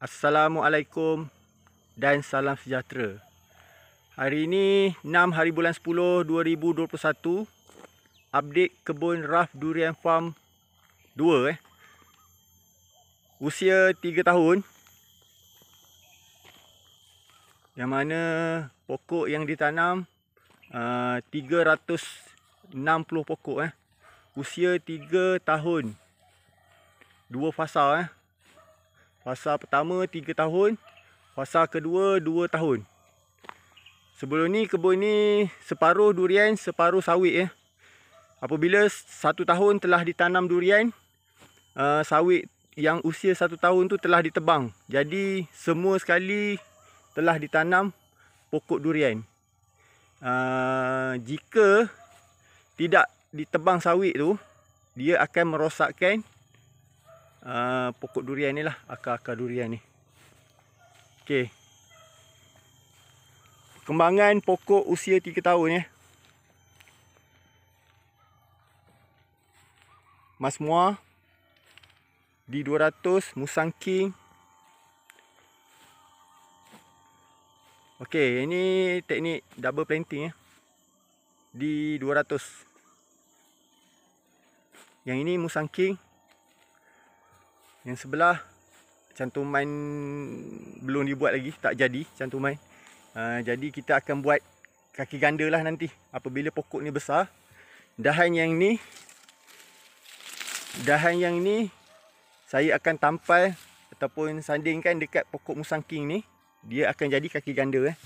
Assalamualaikum dan salam sejahtera. Hari ini 6 hari bulan 10 2021. Update kebun Raf Durian Farm 2 eh. Usia 3 tahun. Yang mana pokok yang ditanam uh, 360 pokok eh. Usia 3 tahun. Dua fasa eh. Fasa pertama 3 tahun. Fasa kedua 2 tahun. Sebelum ni kebun ni separuh durian, separuh sawit ya. Apabila satu tahun telah ditanam durian, uh, sawit yang usia satu tahun tu telah ditebang. Jadi semua sekali telah ditanam pokok durian. Uh, jika tidak ditebang sawit tu, dia akan merosakkan uh, pokok durian ni lah akar-akar durian ni Okey. Kembangan pokok usia 3 tahun ya. Mas Mua di 200 Musang King. Okey, ini teknik double planting ya. Di 200. Yang ini Musang King yang sebelah cantuman belum dibuat lagi, tak jadi cantuman. Uh, jadi kita akan buat kaki ganda lah nanti apabila pokok ni besar. Dahan yang ni dahan yang ni saya akan tampal ataupun sandingkan dekat pokok musang king ni. Dia akan jadi kaki ganda eh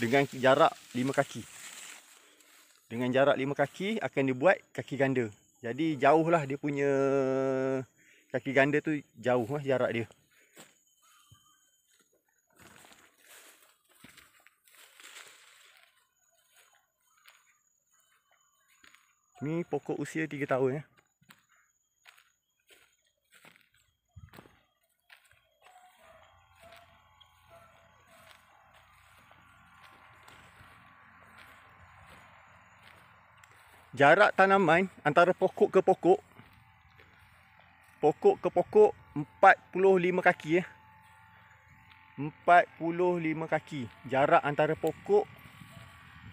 dengan jarak 5 kaki. Dengan jarak 5 kaki akan dibuat kaki ganda. Jadi jauhlah dia punya kaki ganda tu jauh lah jarak dia. Ni pokok usia 3 tahun ya. Jarak tanaman antara pokok ke pokok pokok ke pokok 45 kaki ya. 45 kaki jarak antara pokok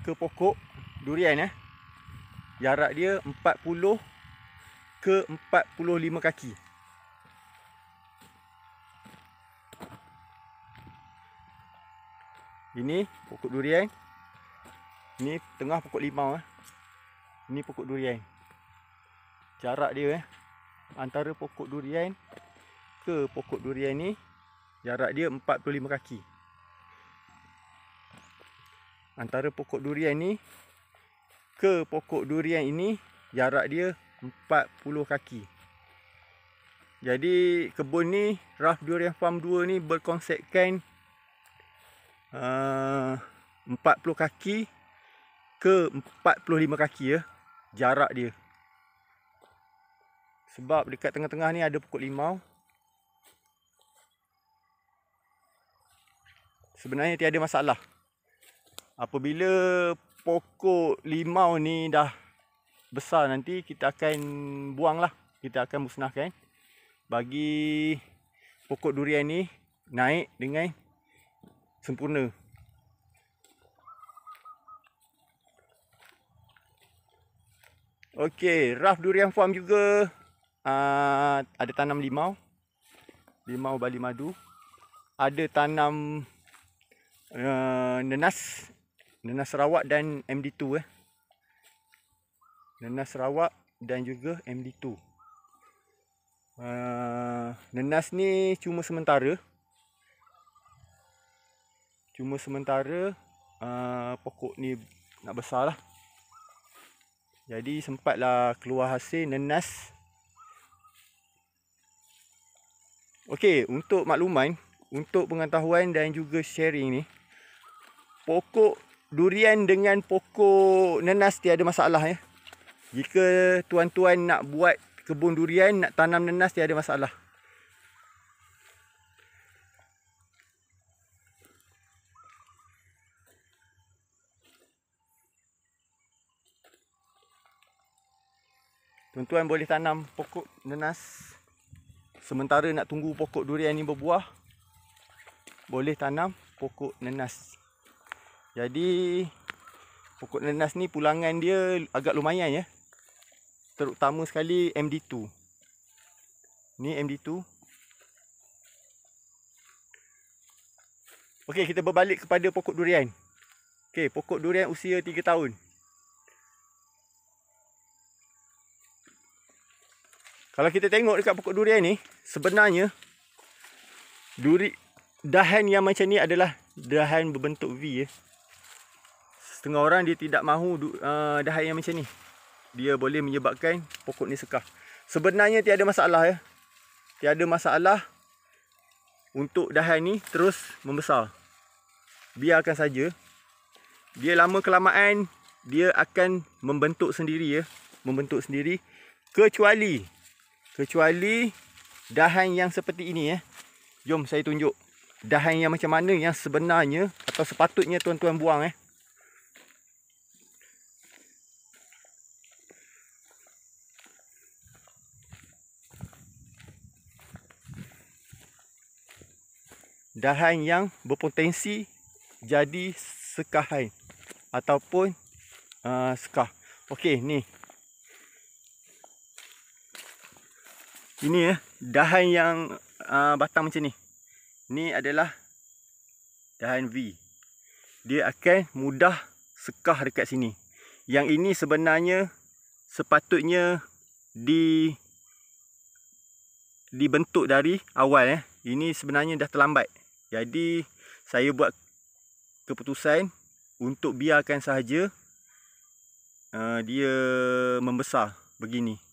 ke pokok durian ya. Jarak dia 40 ke 45 kaki. Ini pokok durian. Ini tengah pokok limau eh. Ini pokok durian. Jarak dia eh antara pokok durian ke pokok durian ni jarak dia 45 kaki. Antara pokok durian ni ke pokok durian ini jarak dia 40 kaki. Jadi kebun ni Raf Durian Farm 2 ni berkonsepkan uh, 40 kaki ke 45 kaki ya jarak dia. Sebab dekat tengah-tengah ni ada pokok limau. Sebenarnya tiada masalah. Apabila pokok limau ni dah besar nanti kita akan buang lah. Kita akan musnahkan. Bagi pokok durian ni naik dengan sempurna. Okey, Raf Durian Farm juga uh, ada tanam limau. Limau bali madu. Ada tanam uh, nenas nenas Sarawak dan MD2 eh. Nenas Sarawak dan juga MD2 uh, nenas ni cuma sementara. Cuma sementara uh, pokok ni nak besar lah. Jadi sempatlah keluar hasil nenas Okey, untuk makluman, untuk pengetahuan dan juga sharing ni, pokok durian dengan pokok nenas tiada masalah ya. Jika tuan-tuan nak buat kebun durian, nak tanam nenas tiada masalah. Tuan-tuan boleh tanam pokok nenas sementara nak tunggu pokok durian ni berbuah boleh tanam pokok nenas. Jadi pokok nenas ni pulangan dia agak lumayan ya. Terutama sekali MD2. Ni MD2. Okey, kita berbalik kepada pokok durian. Okey, pokok durian usia 3 tahun. Kalau kita tengok dekat pokok durian ni, sebenarnya duri dahan yang macam ni adalah dahan berbentuk V ya. Setengah orang dia tidak mahu uh, dahan yang macam ni. Dia boleh menyebabkan pokok ni sekah. Sebenarnya tiada masalah ya. Tiada masalah untuk dahan ni terus membesar. Biarkan saja. Dia lama kelamaan dia akan membentuk sendiri ya, membentuk sendiri kecuali Kecuali dahan yang seperti ini ya. Jom saya tunjuk dahan yang macam mana yang sebenarnya atau sepatutnya tuan-tuan buang eh. Dahan yang berpotensi jadi sekahan ataupun uh, sekah. Okey, ni Ini ya, dahan yang uh, batang macam ni. Ni adalah dahan V. Dia akan mudah sekah dekat sini. Yang ini sebenarnya sepatutnya di dibentuk dari awal eh. Ini sebenarnya dah terlambat. Jadi saya buat keputusan untuk biarkan sahaja uh, dia membesar begini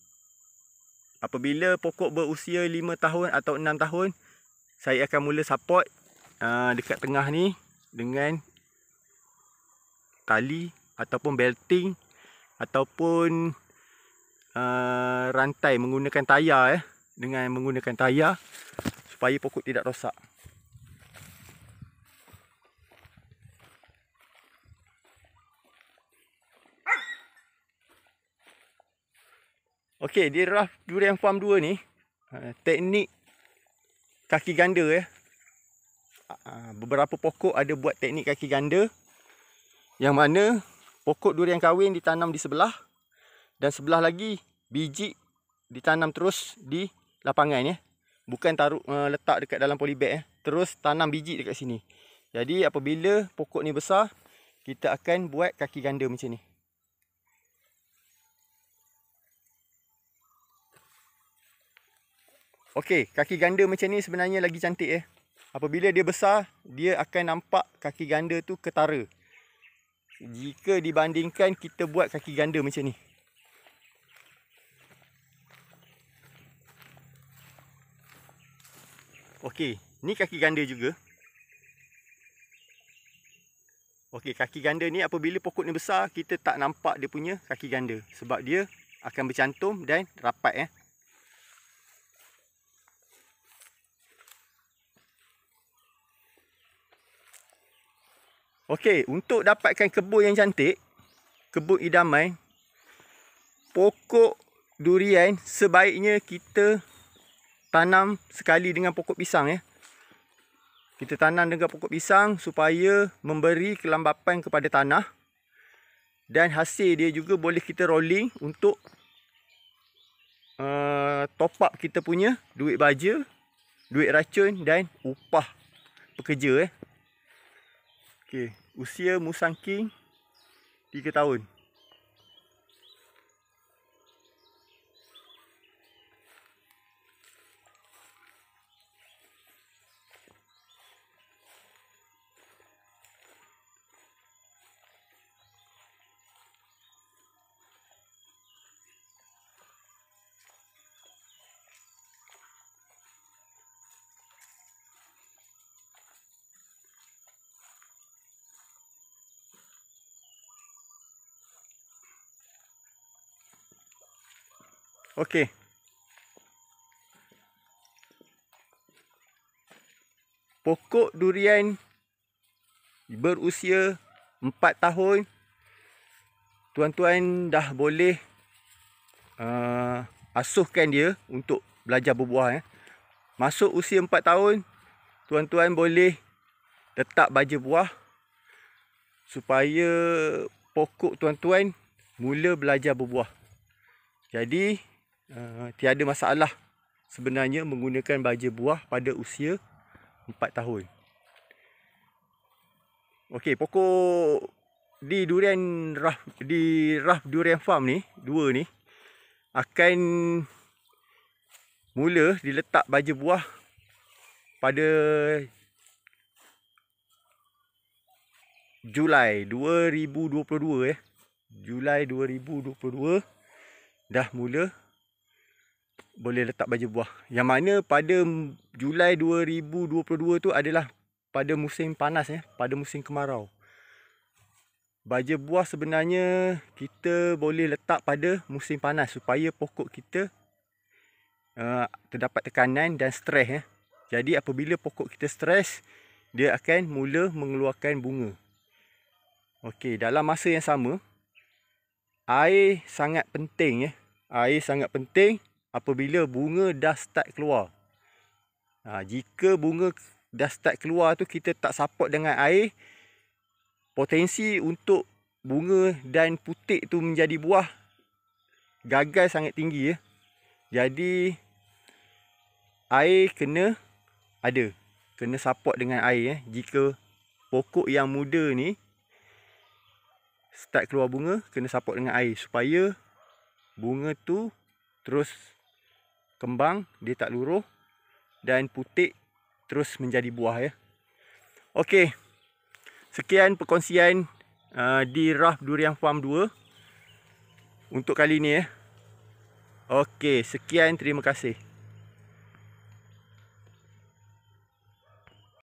apabila pokok berusia 5 tahun atau 6 tahun saya akan mula support uh, dekat tengah ni dengan tali ataupun belting ataupun uh, rantai menggunakan tayar eh dengan menggunakan tayar supaya pokok tidak rosak Okey, di Raf Durian Farm 2 ni uh, teknik kaki ganda ya. Beberapa pokok ada buat teknik kaki ganda yang mana pokok durian kahwin ditanam di sebelah dan sebelah lagi biji ditanam terus di lapangan ya. Bukan taruh uh, letak dekat dalam polybag ya. Terus tanam biji dekat sini. Jadi apabila pokok ni besar, kita akan buat kaki ganda macam ni. Okey, kaki ganda macam ni sebenarnya lagi cantik eh. Apabila dia besar, dia akan nampak kaki ganda tu ketara. Jika dibandingkan kita buat kaki ganda macam ni. Okey, ni kaki ganda juga. Okey, kaki ganda ni apabila pokok ni besar, kita tak nampak dia punya kaki ganda. Sebab dia akan bercantum dan rapat eh. Okey, untuk dapatkan kebun yang cantik, kebun idaman, pokok durian sebaiknya kita tanam sekali dengan pokok pisang ya. Kita tanam dengan pokok pisang supaya memberi kelembapan kepada tanah. Dan hasil dia juga boleh kita rolling untuk uh, top up kita punya duit baja, duit racun dan upah pekerja eh. Okey, usia musang king 3 tahun. Okey. Pokok durian berusia 4 tahun. Tuan-tuan dah boleh uh, asuhkan dia untuk belajar berbuah. Eh. Masuk usia 4 tahun, tuan-tuan boleh letak baja buah supaya pokok tuan-tuan mula belajar berbuah. Jadi uh, tiada masalah sebenarnya menggunakan baja buah pada usia 4 tahun. Okey, pokok di durian raf di raf durian farm ni, dua ni akan mula diletak baja buah pada Julai 2022 eh. Julai 2022 dah mula boleh letak baju buah. Yang mana pada Julai 2022 tu adalah pada musim panas ya, pada musim kemarau. Baju buah sebenarnya kita boleh letak pada musim panas supaya pokok kita uh, terdapat tekanan dan stres ya. Jadi apabila pokok kita stres, dia akan mula mengeluarkan bunga. Okey, dalam masa yang sama air sangat penting ya. Air sangat penting apabila bunga dah start keluar. Ha, jika bunga dah start keluar tu kita tak support dengan air, potensi untuk bunga dan putik tu menjadi buah gagal sangat tinggi ya. Jadi air kena ada. Kena support dengan air ya. Jika pokok yang muda ni start keluar bunga, kena support dengan air supaya bunga tu terus kembang, dia tak luruh dan putik terus menjadi buah ya. Okey. Sekian perkongsian uh, di Raf Durian Farm 2 untuk kali ni ya. Okey, sekian terima kasih.